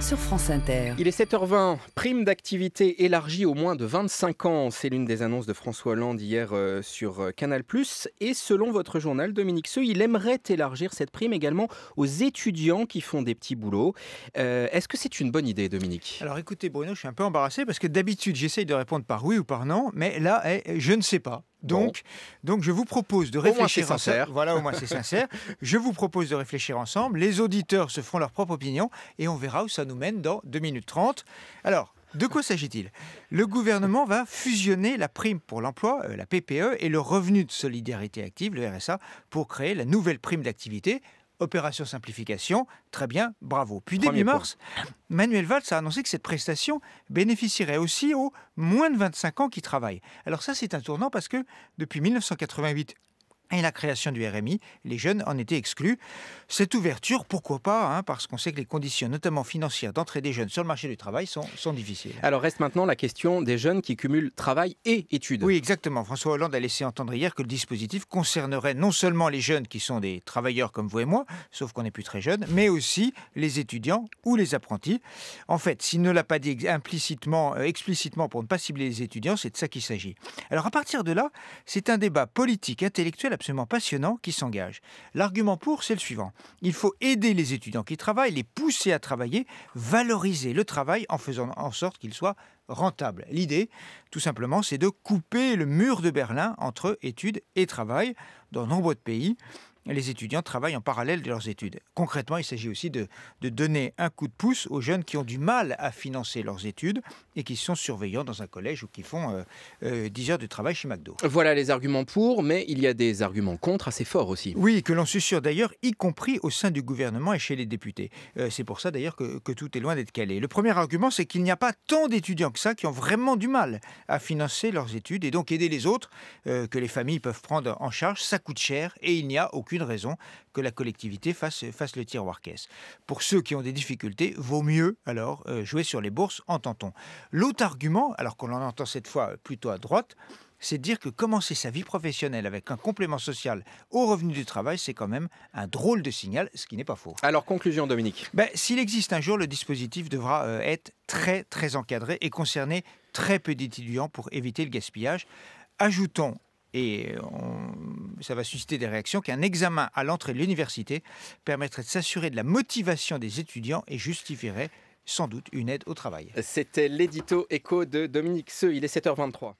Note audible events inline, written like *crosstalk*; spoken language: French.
sur France Inter. Il est 7h20, prime d'activité élargie au moins de 25 ans. C'est l'une des annonces de François Hollande hier euh, sur euh, Canal+. Et selon votre journal, Dominique Seux, il aimerait élargir cette prime également aux étudiants qui font des petits boulots. Euh, Est-ce que c'est une bonne idée, Dominique? Alors écoutez Bruno, je suis un peu embarrassé parce que d'habitude j'essaye de répondre par oui ou par non, mais là eh, je ne sais pas. Donc, donc je vous propose de réfléchir ensemble. Voilà, au moins c'est sincère. *laughs* Je vous propose de réfléchir ensemble. Les auditeurs se font leur propre opinion et on verra où ça nous mène dans 2 minutes 30. Alors, de quoi s'agit-il? Le gouvernement va fusionner la prime pour l'emploi, euh, la PPE, et le revenu de solidarité active, le RSA, pour créer la nouvelle prime d'activité. Opération simplification, très bien, bravo. Puis Premier début point. mars, Manuel Valls a annoncé que cette prestation bénéficierait aussi aux moins de 25 ans qui travaillent. Alors ça, c'est un tournant parce que depuis 1988 et la création du RMI, les jeunes en étaient exclus. Cette ouverture, pourquoi pas hein, Parce qu'on sait que les conditions, notamment financières, d'entrée des jeunes sur le marché du travail sont, sont difficiles. Alors reste maintenant la question des jeunes qui cumulent travail et études. Oui, exactement. François Hollande a laissé entendre hier que le dispositif concernerait non seulement les jeunes qui sont des travailleurs comme vous et moi, sauf qu'on n'est plus très jeunes, mais aussi les étudiants ou les apprentis. En fait, s'il ne l'a pas dit implicitement, euh, explicitement pour ne pas cibler les étudiants, c'est de ça qu'il s'agit. Alors à partir de là, c'est un débat politique, intellectuel absolument passionnant qui s'engage. L'argument pour, c'est le suivant. Il faut aider les étudiants qui travaillent, les pousser à travailler, valoriser le travail en faisant en sorte qu'il soit rentable. L'idée, tout simplement, c'est de couper le mur de Berlin entre études et travail. Dans nombreux de pays, les étudiants travaillent en parallèle de leurs études. Concrètement, il s'agit aussi de, de donner un coup de pouce aux jeunes qui ont du mal à financer leurs études et qui sont surveillants dans un collège ou qui font euh, euh, 10 heures de travail chez McDo. Voilà les arguments pour, mais il y a des arguments contre assez forts aussi. Oui, que l'on susurre d'ailleurs, y compris au sein du gouvernement et chez les députés. Euh, c'est pour ça d'ailleurs que, que tout est loin d'être calé. Le premier argument, c'est qu'il n'y a pas tant d'étudiants que ça qui ont vraiment du mal à financer leurs études et donc aider les autres euh, que les familles peuvent prendre en charge, ça coûte cher et il n'y a aucune raison que la collectivité fasse, fasse le tiroir caisse. Pour ceux qui ont des difficultés, vaut mieux alors euh, jouer sur les bourses, entend-on. L'autre argument, alors qu'on en entend cette fois plutôt à droite, c'est de dire que commencer sa vie professionnelle avec un complément social au revenu du travail, c'est quand même un drôle de signal, ce qui n'est pas faux. Alors conclusion, Dominique. Ben, S'il existe un jour, le dispositif devra euh, être très très encadré et concerner très peu d'étudiants pour éviter le gaspillage. Ajoutons, et on- ça va susciter des réactions, qu'un examen à l'entrée de l'université permettrait de s'assurer de la motivation des étudiants et justifierait sans doute une aide au travail. C'était l'édito écho de Dominique Seux. Il est 7h23.